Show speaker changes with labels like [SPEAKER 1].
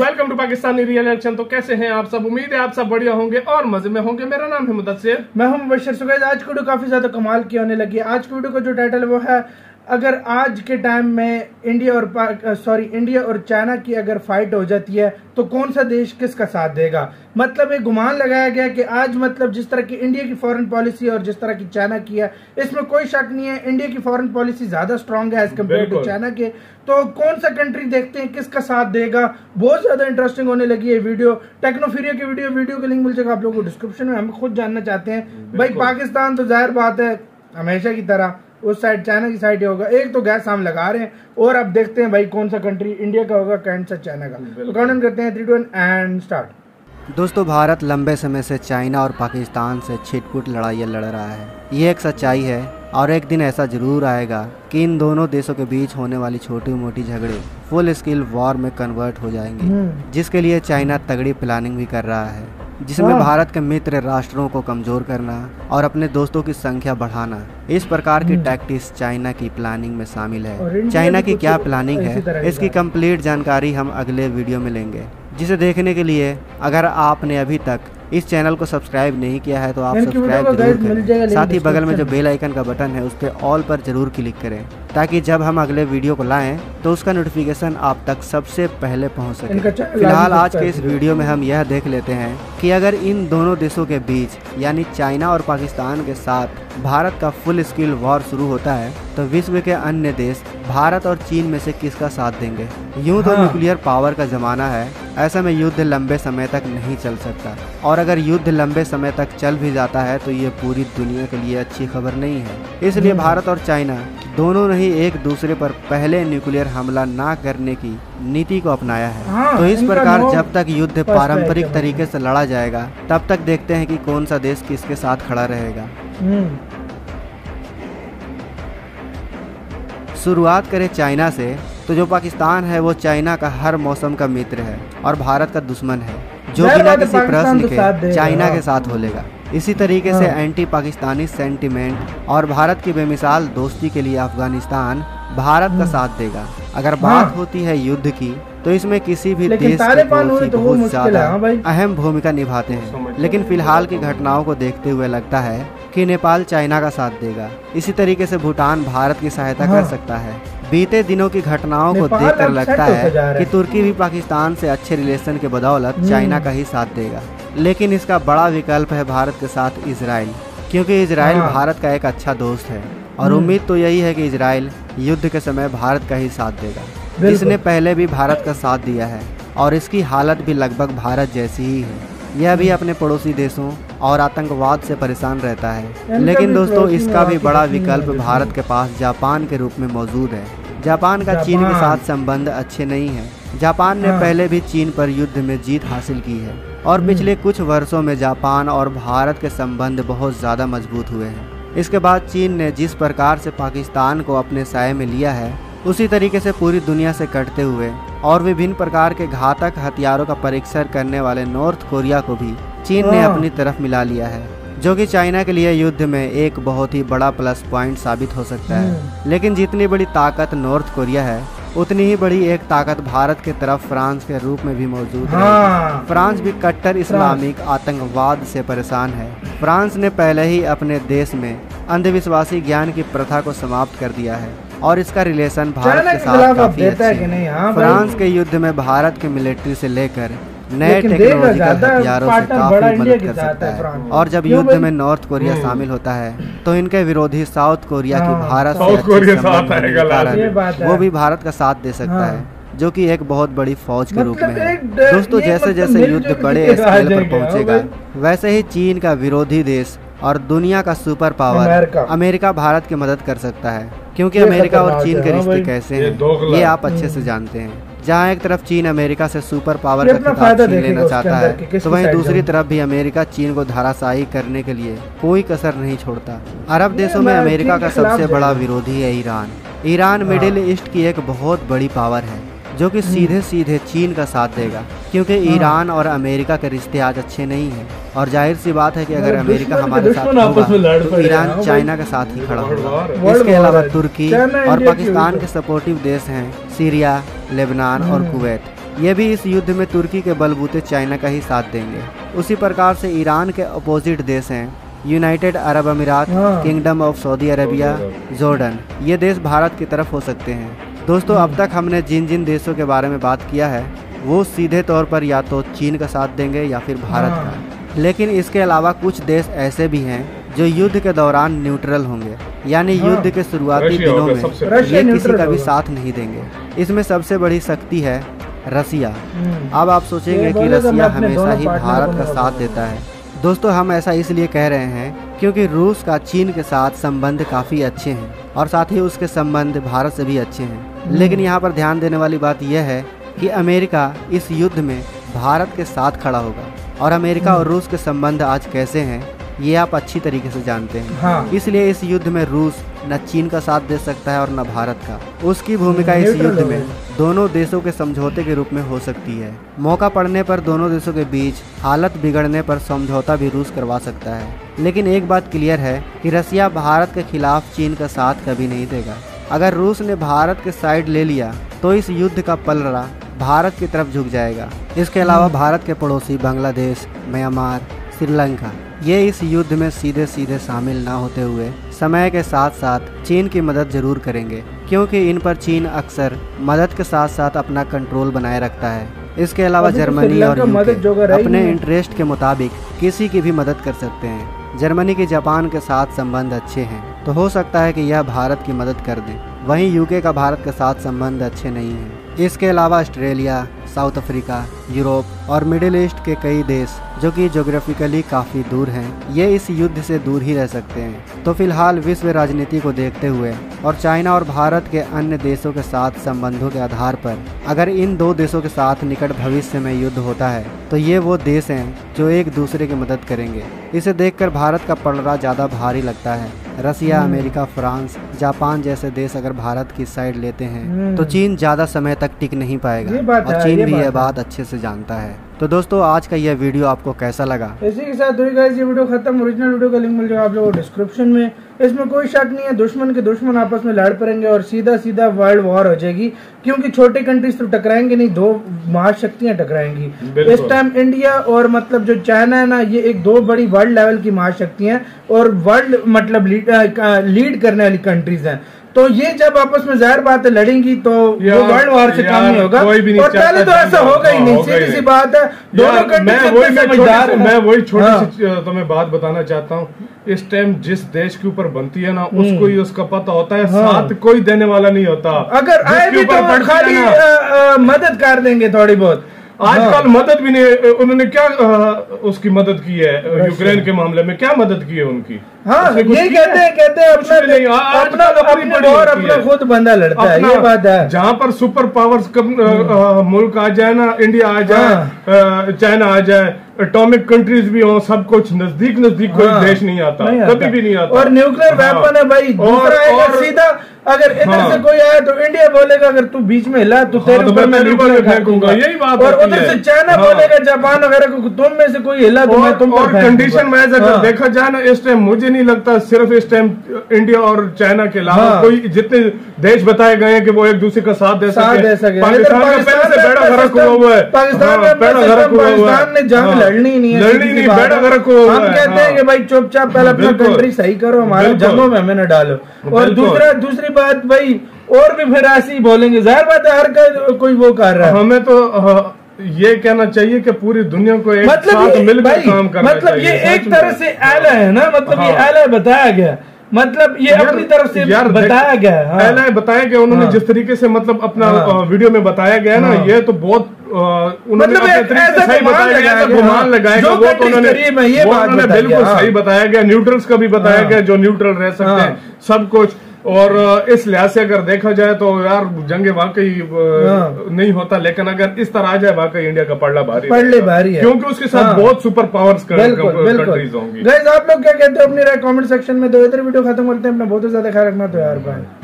[SPEAKER 1] Welcome to Pakistani real action तो कैसे हैं आप सब? उम्मीद है आप सब बढ़िया होंगे और मज़े में होंगे। मेरा नाम है मुदस्सिर।
[SPEAKER 2] मैं हूँ मुबशर सुगैज आज की वीडियो काफ़ी ज़्यादा कमाल की होने लगी आज की वीडियो का जो टाइटल वो है अगर आज के टाइम में इंडिया और सॉरी इंडिया और चाइना की अगर फाइट हो जाती है तो कौन सा देश किसका साथ देगा? मतलब एक गुमान लगाया गया कि आज मतलब जिस तरह की इंडिया की फॉरेन पॉलिसी और जिस तरह की चाइना की है इसमें कोई शक नहीं है इंडिया की फॉरेन पॉलिसी ज़्यादा स्ट्रांग है एज कंपेयर टू चाइना के। तो कौन सा कंट्री देखते हैं किसका साथ देगा? बहुत ज़्यादा इंटरेस्टिंग होने लगी है वीडियो टेक्नोफीरिया की वीडियो वीडियो के लिंक मिल जाएगा आप लोगों को डिस्क्रिप्शन में। हम खुद जानना चाहते हैं। भाई पाकिस्तान तो ज़ाहिर बात है हमेशा की तरह उस साइड चाइना की साइड होगा। एक तो गैस हम लगा रहे हैं और अब देखते हैं भाई कौन सा कंट्री इंडिया का होगा कौन सा चाइना का। तो काउंट करते हैं थ्री टू एंड स्टार्ट
[SPEAKER 3] दोस्तों भारत लंबे समय से चाइना और पाकिस्तान से छिटपुट लड़ाइयाँ लड़ रहा है। ये एक सच्चाई है और एक दिन ऐसा ज़रूर आएगा कि इन दोनों देशों के बीच होने वाली छोटी मोटी झगड़े फुल स्किल वॉर में कन्वर्ट हो जाएँगे हम्म। जिसके लिए चाइना तगड़ी प्लानिंग भी कर रहा है। जिसमें हाँ। भारत के मित्र राष्ट्रों को कमज़ोर करना और अपने दोस्तों की संख्या बढ़ाना इस प्रकार की टैक्टिस हम्म। चाइना की प्लानिंग में शामिल है। चाइना की क्या प्लानिंग है इसकी कंप्लीट जानकारी हम अगले वीडियो में लेंगे। जिसे देखने के लिए अगर आपने अभी तक इस चैनल को सब्सक्राइब नहीं किया है तो आप सब्सक्राइब ज़रूर करें। साथ ही बगल में जो बेल आइकन का बटन है उस पर ऑल पर ज़रूर क्लिक करें। ताकि जब हम अगले वीडियो को लाएँ तो उसका नोटिफिकेशन आप तक सबसे पहले पहुँच सके। फ़िलहाल आज के इस वीडियो में हम यह देख लेते हैं कि अगर इन दोनों देशों के बीच यानी चाइना और पाकिस्तान के साथ भारत का फुल स्किल वॉर शुरू होता है तो विश्व के अन्य देश भारत और चीन में से किसका साथ देंगे? यूँ तो न्यूक्लियर हाँ। पावर का जमाना है ऐसा में युद्ध लंबे समय तक नहीं चल सकता। और अगर युद्ध लंबे समय तक चल भी जाता है तो ये पूरी दुनिया के लिए अच्छी खबर नहीं है। इसलिए हम्म। भारत और चाइना दोनों ने ही एक दूसरे पर पहले न्यूक्लियर हमला ना करने की नीति को अपनाया है। हाँ, तो इस प्रकार जब तक युद्ध पारंपरिक तरीके से लड़ा जाएगा तब तक देखते हैं कि कौन सा देश किसके साथ खड़ा रहेगा। हम्म। शुरुआत करें चाइना से। तो जो पाकिस्तान है वो चाइना का हर मौसम का मित्र है और भारत का दुश्मन है। जो बिना किसी प्रश्न के चाइना के साथ बोलेगा इसी तरीके से एंटी हाँ। पाकिस्तानी सेंटिमेंट और भारत की बेमिसाल दोस्ती के लिए अफ़गानिस्तान भारत का हम्म। साथ देगा। अगर बात हाँ। होती है युद्ध की तो इसमें किसी भी देश की तो बहुत ज़्यादा हाँ अहम भूमिका निभाते हैं। लेकिन फ़िलहाल की घटनाओं को देखते हुए लगता है कि नेपाल चाइना का साथ देगा। इसी तरीके से भूटान भारत की सहायता कर सकता है। बीते दिनों की घटनाओं को देखकर लगता है कि तुर्की भी पाकिस्तान से अच्छे रिलेशन के बदौलत हम्म। चाइना का ही साथ देगा। लेकिन इसका बड़ा विकल्प है भारत के साथ इसराइल क्योंकि इसराइल हाँ। भारत का एक अच्छा दोस्त है। और हम्म। उम्मीद तो यही है कि इसराइल युद्ध के समय भारत का ही साथ देगा। इसने पहले भी भारत का साथ दिया है और इसकी हालत भी लगभग भारत जैसी ही है। यह भी अपने पड़ोसी देशों और आतंकवाद से परेशान रहता है। लेकिन दोस्तों इसका भी बड़ा विकल्प भारत के पास जापान के रूप में मौजूद है। जापान का चीन के साथ संबंध अच्छे नहीं है जापान ने हाँ। पहले भी चीन पर युद्ध में जीत हासिल की है और हम्म। पिछले कुछ वर्षों में जापान और भारत के संबंध बहुत ज़्यादा मज़बूत हुए हैं इसके बाद चीन ने जिस प्रकार से पाकिस्तान को अपने साय में लिया है उसी तरीके से पूरी दुनिया से कटते हुए और विभिन्न प्रकार के घातक हथियारों का परीक्षण करने वाले नॉर्थ कोरिया को भी चीन ने हाँ। अपनी तरफ़ मिला लिया है जो कि चाइना के लिए युद्ध में एक बहुत ही बड़ा प्लस पॉइंट साबित हो सकता है। हम्म। लेकिन जितनी बड़ी ताकत नॉर्थ कोरिया है उतनी ही बड़ी एक ताकत भारत के तरफ़ फ्रांस के रूप में भी मौजूद है। हाँ। फ्रांस भी कट्टर इस्लामिक आतंकवाद से परेशान है। फ्रांस ने पहले ही अपने देश में अंधविश्वासी ज्ञान की प्रथा को समाप्त कर दिया है और इसका रिलेशन भारत के साथ काफ़ी अच्छा है। हाँ फ्रांस के युद्ध में भारत के मिलिट्री से लेकर नए टेक्नोलॉजिकल हथियारों से काफ़ी मदद कर सकता है और जब युद्ध में नॉर्थ कोरिया हम्म। शामिल होता है तो इनके विरोधी साउथ कोरिया की हाँ। भारत से वो भी भारत का साथ दे सकता हाँ। है जो कि एक बहुत बड़ी फौज के रूप में है। दोस्तों जैसे मतलब जैसे युद्ध बड़े स्केल पर पहुंचेगा वैसे ही चीन का विरोधी देश और दुनिया का सुपर पावर अमेरिका। भारत की मदद कर सकता है क्योंकि अमेरिका और चीन के रिश्ते कैसे हैं ये आप अच्छे से जानते हैं। जहाँ एक तरफ़ चीन अमेरिका से सुपर पावर का खिताब छीन लेना चाहता है तो वहीं दूसरी तरफ़ भी अमेरिका चीन को धाराशाही करने के लिए कोई कसर नहीं छोड़ता। अरब देशों में अमेरिका का सबसे बड़ा विरोधी है ईरान। ईरान मिडिल ईस्ट की एक बहुत बड़ी पावर है। जो कि। सीधे सीधे चीन का साथ देगा क्योंकि हाँ। ईरान और अमेरिका के रिश्ते आज अच्छे नहीं हैं। और ज़ाहिर सी बात है कि अगर अमेरिका हमारे साथ होगा तो ईरान चाइना के साथ ही खड़ा होगा। इसके अलावा तुर्की और पाकिस्तान के सपोर्टिव देश हैं सीरिया लेबनान और। कुवैत। ये भी इस युद्ध में तुर्की के बलबूते चाइना का ही साथ देंगे। उसी प्रकार से ईरान के अपोजिट देश हैं यूनाइटेड अरब अमीरात
[SPEAKER 2] हाँ।
[SPEAKER 3] Kingdom of Saudi Arabia Jordan ये देश भारत की तरफ़ हो सकते हैं। दोस्तों अब तक हमने जिन जिन देशों के बारे में बात किया है वो सीधे तौर पर या तो चीन का साथ देंगे या फिर भारत
[SPEAKER 2] हाँ।
[SPEAKER 3] का लेकिन इसके अलावा कुछ देश ऐसे भी हैं जो युद्ध के दौरान न्यूट्रल होंगे यानी
[SPEAKER 2] हाँ।
[SPEAKER 3] युद्ध के शुरुआती दिनों में ये किसी का भी साथ नहीं देंगे। इसमें सबसे बड़ी शक्ति है रसिया।
[SPEAKER 2] हम्म।
[SPEAKER 3] अब आप सोचेंगे कि
[SPEAKER 2] तो
[SPEAKER 3] रसिया हमेशा ही भारत
[SPEAKER 2] का
[SPEAKER 3] साथ देता है। दोस्तों हम ऐसा इसलिए कह रहे हैं क्योंकि रूस का चीन के साथ संबंध काफ़ी अच्छे हैं और साथ ही उसके संबंध भारत से भी अच्छे हैं। लेकिन यहाँ पर ध्यान देने वाली बात यह है कि अमेरिका इस युद्ध में भारत के साथ खड़ा होगा। और अमेरिका और रूस के संबंध आज कैसे हैं ये आप अच्छी तरीके से जानते हैं।
[SPEAKER 2] हाँ।
[SPEAKER 3] इसलिए इस युद्ध में रूस न चीन का साथ दे सकता है और न भारत का। उसकी भूमिका इस युद्ध में दोनों देशों के समझौते के रूप में हो सकती है। मौका पड़ने पर दोनों देशों के बीच हालत बिगड़ने पर समझौता भी रूस करवा सकता है। लेकिन एक बात क्लियर है कि रसिया भारत के खिलाफ चीन का साथ कभी नहीं देगा। अगर रूस ने भारत के साइड ले लिया तो इस युद्ध का पलड़ा भारत की तरफ़ झुक जाएगा। इसके अलावा भारत के पड़ोसी बांग्लादेश म्यांमार श्रीलंका ये इस युद्ध में सीधे सीधे शामिल ना होते हुए समय के साथ साथ चीन की मदद ज़रूर करेंगे क्योंकि इन पर चीन अक्सर मदद के साथ साथ अपना कंट्रोल बनाए रखता है। इसके अलावा
[SPEAKER 2] तो
[SPEAKER 3] जर्मनी और यूके अपने इंटरेस्ट के मुताबिक किसी की भी मदद कर सकते हैं। जर्मनी के जापान के साथ संबंध अच्छे हैं। तो हो सकता है कि यह भारत की मदद कर दे। वहीं यूके का भारत के साथ संबंध अच्छे नहीं हैं। इसके अलावा ऑस्ट्रेलिया साउथ अफ्रीका यूरोप और मिडिल ईस्ट के कई देश जो कि जोग्राफिकली काफ़ी दूर हैं ये इस युद्ध से दूर ही रह सकते हैं। तो फ़िलहाल विश्व राजनीति को देखते हुए और चाइना और भारत के अन्य देशों के साथ संबंधों के आधार पर अगर इन दो देशों के साथ निकट भविष्य में युद्ध होता है तो ये वो देश हैं जो एक दूसरे की मदद करेंगे। इसे देखकर भारत का पलड़ा ज़्यादा भारी लगता है। रसिया अमेरिका फ्रांस जापान जैसे देश अगर भारत की साइड लेते हैं
[SPEAKER 2] हम्म।
[SPEAKER 3] तो चीन ज़्यादा समय तक टिक नहीं पाएगा। और
[SPEAKER 2] है, ये
[SPEAKER 3] भी
[SPEAKER 2] बात
[SPEAKER 3] यह बात अच्छे से जानता है। तो दोस्तों आज का यह वीडियो आपको कैसा लगा?
[SPEAKER 2] इसी के साथ ये वीडियो खत्म। ओरिजिनल वीडियो का लिंक मिल जाएगा आप लोगों को डिस्क्रिप्शन में। इसमें कोई शक नहीं है दुश्मन के दुश्मन आपस में लड़ पड़ेंगे और सीधा सीधा वर्ल्ड वॉर हो जाएगी। क्योंकि छोटे कंट्रीज़ तो टकराएँगे नहीं दो महाशक्तियाँ टकराएँगी। इस टाइम इंडिया और मतलब जो चाइना है ना ये एक दो बड़ी वर्ल्ड लेवल की महाशक्तियाँ और वर्ल्ड मतलब लीड, लीड करने वाली कंट्रीज़ हैं। तो ये जब आपस में ज़ाहिर बात है लड़ेंगी तो वो वर्ल्ड वॉर से कम नहीं होगा।
[SPEAKER 1] कोई भी नहीं
[SPEAKER 2] और पहले तो ऐसा होगा ही
[SPEAKER 1] हाँ,
[SPEAKER 2] नहीं सीधी सी बात है। दोनों
[SPEAKER 1] मैं वही मैं
[SPEAKER 2] समझदार
[SPEAKER 1] वही छोटी
[SPEAKER 2] हाँ।
[SPEAKER 1] सी तुम्हें बात बताना चाहता हूँ। इस टाइम जिस देश के ऊपर बनती है ना उसको ही उसका पता होता है
[SPEAKER 2] हाँ।
[SPEAKER 1] साथ कोई देने वाला नहीं होता।
[SPEAKER 2] अगर आए भी तो खाली मदद कर देंगे थोड़ी बहुत।
[SPEAKER 1] आजकल मदद भी नहीं उन्होंने क्या आ, उसकी मदद की है यूक्रेन के मामले में क्या मदद की है उनकी?
[SPEAKER 2] हाँ यही कहते हैं कहते हैं
[SPEAKER 1] नहीं,
[SPEAKER 2] अपना और खुद बंदा लड़ता है ये बात है।
[SPEAKER 1] जहाँ पर सुपर पावर्स मुल्क आ जाए ना इंडिया आ जाए चाइना आ जाए एटॉमिक कंट्रीज़ भी हो सब कुछ नज़दीक नज़दीक कोई
[SPEAKER 2] हाँ,
[SPEAKER 1] देश नहीं आता
[SPEAKER 2] नहीं
[SPEAKER 1] कभी भी नहीं आता
[SPEAKER 2] और न्यूक्लियर
[SPEAKER 1] हाँ।
[SPEAKER 2] वेपन है भाई
[SPEAKER 1] और- और-
[SPEAKER 2] सीधा अगर इधर
[SPEAKER 1] हाँ।
[SPEAKER 2] से कोई आया तो इंडिया बोलेगा अगर तू बीच में हिला तो
[SPEAKER 1] हाँ,
[SPEAKER 2] तेरे
[SPEAKER 1] तो
[SPEAKER 2] ऊपर
[SPEAKER 1] मैं
[SPEAKER 2] न्यूक्लियर
[SPEAKER 1] फेंकूँगा। यही बात
[SPEAKER 2] और उधर से चाइना
[SPEAKER 1] हाँ।
[SPEAKER 2] बोलेगा जापान वगैरह को तुम में से कोई हिला तो मैं तुम पर
[SPEAKER 1] और कंडीशन वाइज अगर
[SPEAKER 2] हाँ।
[SPEAKER 1] देखा जाए ना इस टाइम मुझे नहीं लगता सिर्फ़ इस टाइम इंडिया और चाइना के अलावा
[SPEAKER 2] हाँ।
[SPEAKER 1] कोई जितने देश बताए गए हैं कि वो एक दूसरे का साथ दे सके पाकिस्तान का पहले से बेड़ा गरक हुआ हुआ है
[SPEAKER 2] पाकिस्तान में
[SPEAKER 1] हाँ,
[SPEAKER 2] अपना
[SPEAKER 1] बेड़ा
[SPEAKER 2] सिस्टम,
[SPEAKER 1] गरक हुआ हुआ है
[SPEAKER 2] पाकिस्तान ने जंग
[SPEAKER 1] हाँ।
[SPEAKER 2] लड़नी नहीं है
[SPEAKER 1] लड़नी नहीं
[SPEAKER 2] बैठा
[SPEAKER 1] घर
[SPEAKER 2] है।
[SPEAKER 1] हुआ
[SPEAKER 2] हम कहते हैं
[SPEAKER 1] हाँ।
[SPEAKER 2] कि भाई चुपचाप पहले अपना कंट्री सही करो हमारे। जंगों में हमें न डालो। और दूसरा दूसरी बात भाई और भी फिर ऐसे ही बोलेंगे। जहर बात है हर का कोई वो कर रहा है।
[SPEAKER 1] हमें तो हाँ, ये कहना चाहिए कि पूरी दुनिया को एक
[SPEAKER 2] मतलब
[SPEAKER 1] साथ मिलकर काम करना
[SPEAKER 2] मतलब ये एक तरह से आला है ना? मतलब ये आला बताया गया। मतलब ये
[SPEAKER 1] यार-
[SPEAKER 2] अपनी तरफ़ से
[SPEAKER 1] यार
[SPEAKER 2] बताया गया है हाँ।
[SPEAKER 1] पहले बताया गया उन्होंने
[SPEAKER 2] हाँ।
[SPEAKER 1] जिस तरीके से मतलब अपना
[SPEAKER 2] हाँ।
[SPEAKER 1] वीडियो में बताया गया ना
[SPEAKER 2] हाँ।
[SPEAKER 1] ये तो बहुत उन्होंने
[SPEAKER 2] मतलब हाँ।
[SPEAKER 1] तो बिल्कुल
[SPEAKER 2] हाँ।
[SPEAKER 1] सही बताया गया न्यूट्रल्स का भी बताया
[SPEAKER 2] हाँ।
[SPEAKER 1] गया जो न्यूट्रल रह सकते
[SPEAKER 2] हाँ।
[SPEAKER 1] हैं सब कुछ और इस लिहाज से अगर देखा जाए तो यार जंग वाकई
[SPEAKER 2] हाँ।
[SPEAKER 1] नहीं होता लेकिन अगर इस तरह आ जाए वाकई इंडिया का पड़ला भारी
[SPEAKER 2] पड़ले भारी है।
[SPEAKER 1] क्योंकि उसके साथ
[SPEAKER 2] हाँ।
[SPEAKER 1] बहुत सुपर पावर्स कंट्रीज़ होंगी
[SPEAKER 2] गाइस आप लोग क्या कहते हो अपनी राय कमेंट सेक्शन में दो इधर वीडियो खत्म करते हैं अपना बहुत ज़्यादा ख्याल रखना तो यार बाय